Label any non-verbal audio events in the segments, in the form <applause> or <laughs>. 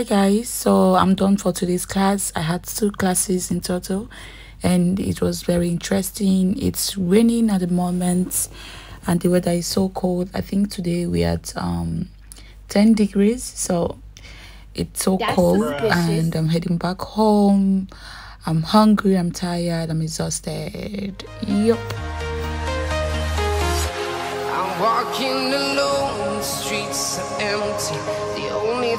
Hi guys, so I'm done for today's class. I had two classes in total and it was very interesting. It's raining at the moment and the weather is so cold. I think today we had um 10 degrees, so it's so That's cold suspicious. and I'm heading back home. I'm hungry, I'm tired, I'm exhausted. Yup. I'm walking alone, the streets are empty.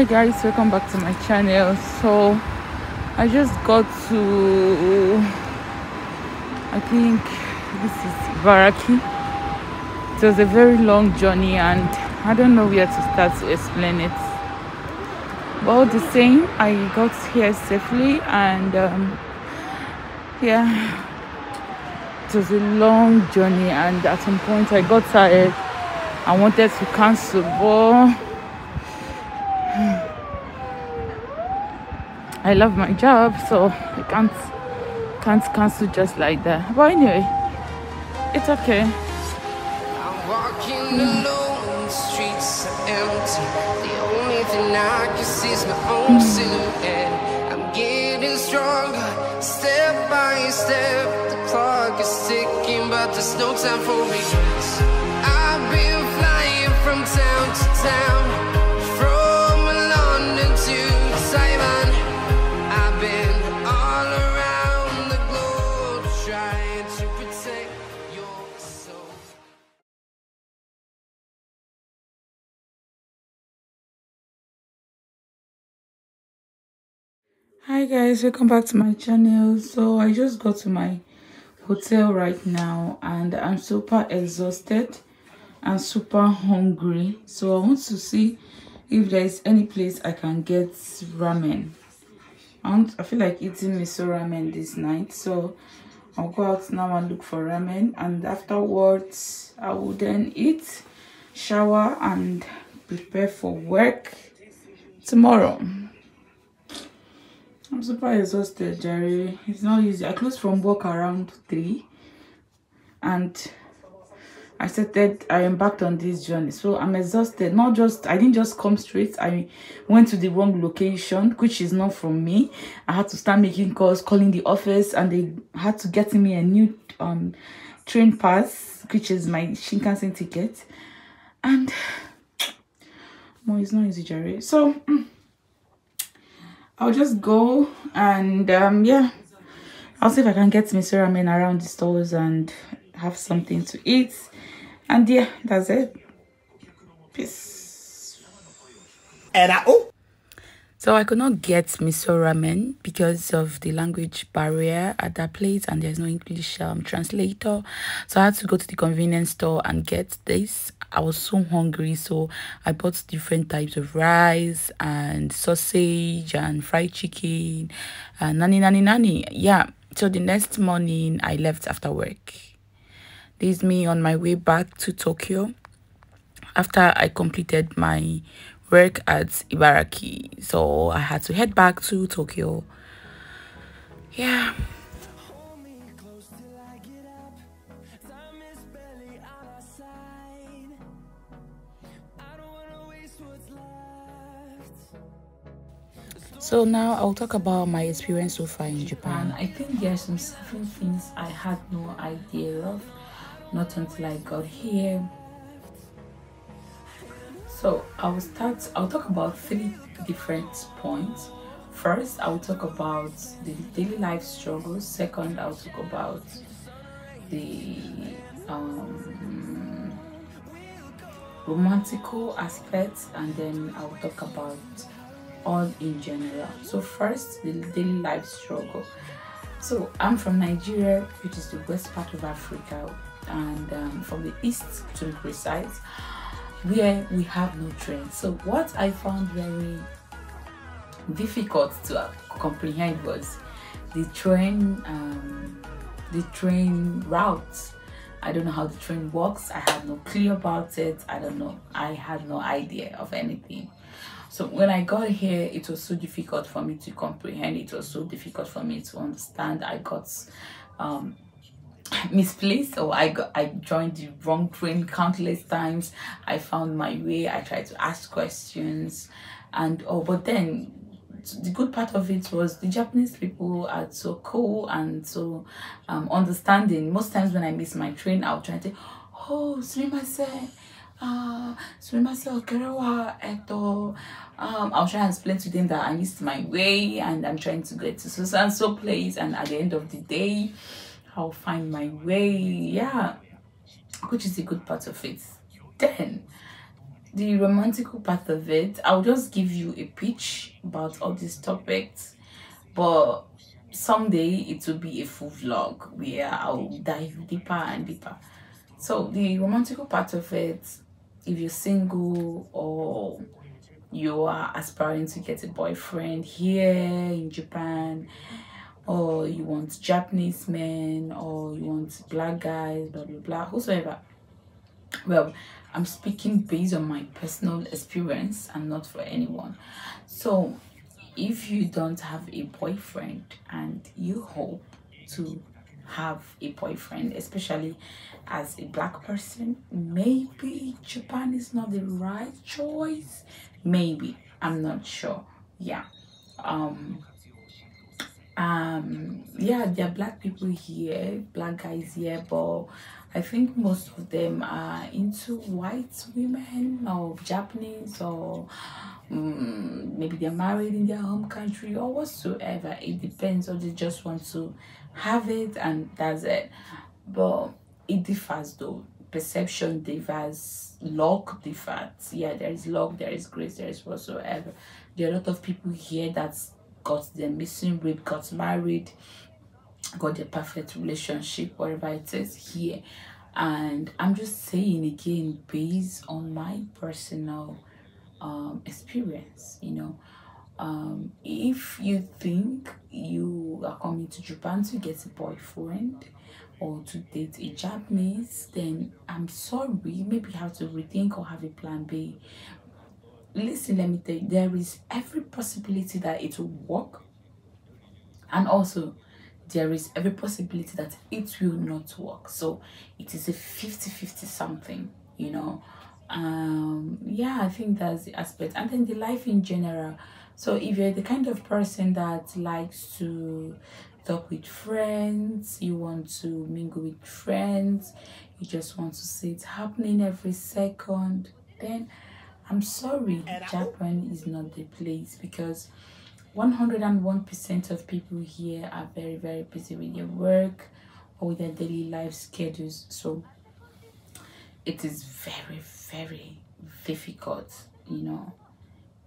hi guys. Welcome back to my channel. So i just got to i think this is Ibaraki. It was a very long journey and i don't know where to start to explain it. But all the same i got here safely and um, yeah it was a long journey and at some point i got tired. I wanted to cancel but I love my job, so I can't can't cancel just like that. But anyway, it's okay. I'm walking alone, the streets are empty. The only thing I can see is my own hmm. silhouette. I'm getting stronger, step by step. The clock is ticking, but there's no time for regrets. I've been flying from town to town, Hi guys, welcome back to my channel. So I just got to my hotel right now and I'm super exhausted and super hungry. So I want to see if there is any place I can get ramen. I want I feel like eating miso ramen this night. So I'll go out now and look for ramen and afterwards I will then eat, shower and prepare for work tomorrow. I'm super exhausted, Jerry. It's not easy. I closed from work around 3 and I started, I embarked on this journey. So I'm exhausted. Not just, I didn't just come straight. I went to the wrong location, which is not from me. I had to start making calls, calling the office, and they had to get me a new um train pass, which is my Shinkansen ticket. And, well, it's not easy, Jerry. So, <clears throat> I'll just go and, um, yeah. I'll see if I can get miso ramen around the stores and have something to eat and yeah that's it peace and I, oh so I could not get miso ramen because of the language barrier at that place and there's no English um, translator. So I had to go to the convenience store and get this. I was so hungry so I bought different types of rice and sausage and fried chicken and nani nani nani. Yeah. So the next morning I left after work. This is me on my way back to Tokyo after I completed my work at Ibaraki. So I had to head back to Tokyo. Yeah. So now I'll talk about my experience so far in Japan. I think there are some certain things I had no idea of not until I got here. So I will start, I'll talk about three different points. First, I will talk about the daily life struggles. Second, I'll talk about the um, romantical aspects, and then I'll talk about all in general. So first, the daily life struggle. So I'm from Nigeria, which is the west part of Africa, and um, from the east to be precise where we have no train so what i found very difficult to comprehend was the train um, the train route. I don't know how the train works. I have no clue about it. I don't know. I had no idea of anything. So when i got here it was so difficult for me to comprehend. It was so difficult for me to understand. I got um, <coughs> misplaced or I got I joined the wrong train countless times. I found my way. I tried to ask questions and oh but then the good part of it was the Japanese people are so cool and so um, understanding. Most times when I miss my train, I'll try to say, oh, sumimasen, uh, eto. Um, I'll try and explain to them that I missed my way and I'm trying to get to so and so place and at the end of the day, I'll find my way. Yeah, which is a good part of it. Then, the romantical part of it, I'll just give you a pitch about all these topics, but someday it will be a full vlog where I'll dive deeper and deeper. So, the romantical part of it, if you're single or you are aspiring to get a boyfriend here in Japan, or you want Japanese men, or you want black guys, blah blah blah, whosoever. Well, I'm speaking based on my personal experience and not for anyone. So, if you don't have a boyfriend and you hope to have a boyfriend, especially as a black person, maybe Japan is not the right choice. Maybe I'm not sure. Yeah. Um um yeah there are black people here black guys here but i think most of them are into white women or japanese or um, maybe they're married in their home country or whatsoever. It depends or they just want to have it and that's it. But it differs though. Perception differs luck differs. Yeah there is luck there is grace there is whatsoever. There are a lot of people here that's got the missing rib, got married, got the perfect relationship, whatever it is here. And I'm just saying again, based on my personal um, experience, you know, um, if you think you are coming to Japan to get a boyfriend or to date a Japanese, then I'm sorry, maybe you have to rethink or have a plan B. Listen, let me tell you, there is every possibility that it will work, and also there is every possibility that it will not work. So it is a 50 50 something, you know. Um, yeah, I think that's the aspect, and then the life in general so if you're the kind of person that likes to talk with friends, you want to mingle with friends, you just want to see it happening every second, then I'm sorry, Japan is not the place because 101% of people here are very, very busy with their work or with their daily life schedules. So it is very, very difficult, you know,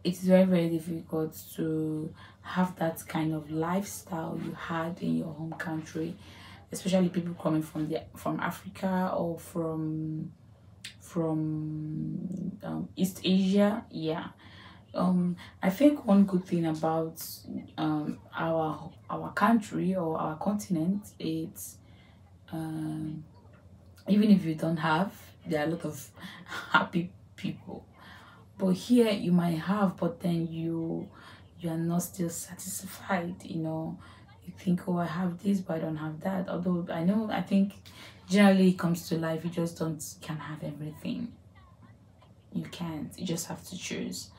it's very very difficult to have that kind of lifestyle you had in your home country especially people coming from the from africa or from from um, east asia yeah. Um i think one good thing about um our our country or our continent is um even if you don't have there are a lot of <laughs> happy people. But here you might have but then you you are not still satisfied you know think oh i have this but i don't have that. Although i know i think generally it comes to life you just don't can have everything. You can't you just have to choose.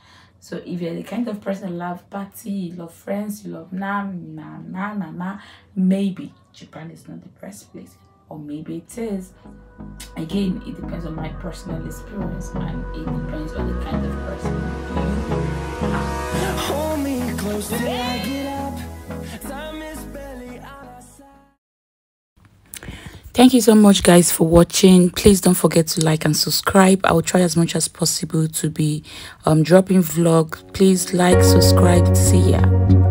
So if you're the kind of person love party you love friends you love na na na na na maybe japan is not the best place or maybe it is. Again it depends on my personal experience and it depends on the kind of person you are. Hold me close till I get up. Thank you so much, guys, for watching. Please don't forget to like and subscribe. I will try as much as possible to be um, dropping vlog. Please like, subscribe. See ya.